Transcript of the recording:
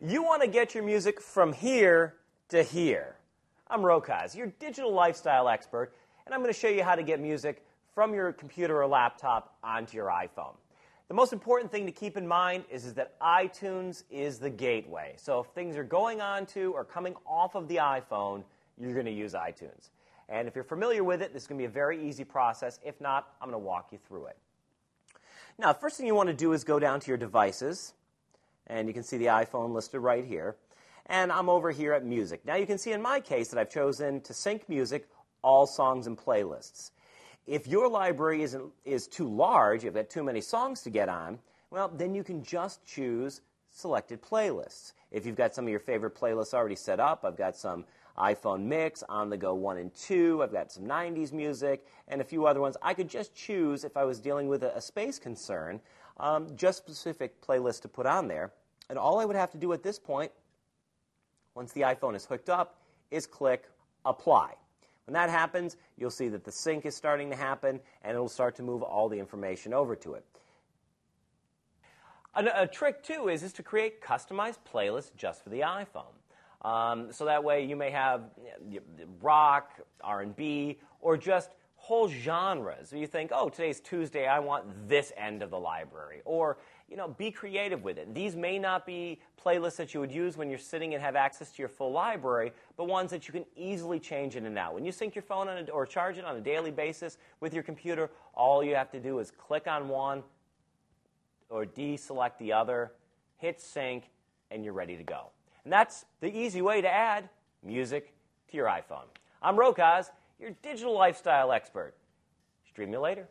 You want to get your music from here to here. I'm Rokaz, your digital lifestyle expert, and I'm going to show you how to get music from your computer or laptop onto your iPhone. The most important thing to keep in mind is, is that iTunes is the gateway. So if things are going on to or coming off of the iPhone, you're going to use iTunes. And if you're familiar with it, this is going to be a very easy process. If not, I'm going to walk you through it. Now, the first thing you want to do is go down to your devices, and you can see the iPhone listed right here. And I'm over here at music. Now, you can see in my case that I've chosen to sync music, all songs and playlists. If your library isn't, is too large, you've got too many songs to get on, well, then you can just choose selected playlists. If you've got some of your favorite playlists already set up, I've got some iPhone Mix, On the Go 1 and 2. I've got some 90s music and a few other ones. I could just choose, if I was dealing with a, a space concern, um, just specific playlists to put on there. And all I would have to do at this point, once the iPhone is hooked up, is click Apply. When that happens, you'll see that the sync is starting to happen and it'll start to move all the information over to it. A, a trick, too, is, is to create customized playlists just for the iPhone. Um, so that way you may have rock, R&B, or just whole genres. You think, oh, today's Tuesday, I want this end of the library. Or, you know, be creative with it. These may not be playlists that you would use when you're sitting and have access to your full library, but ones that you can easily change in and out. When you sync your phone a, or charge it on a daily basis with your computer, all you have to do is click on one or deselect the other, hit sync, and you're ready to go. And that's the easy way to add music to your iPhone. I'm Rokaz, your digital lifestyle expert. Stream you later.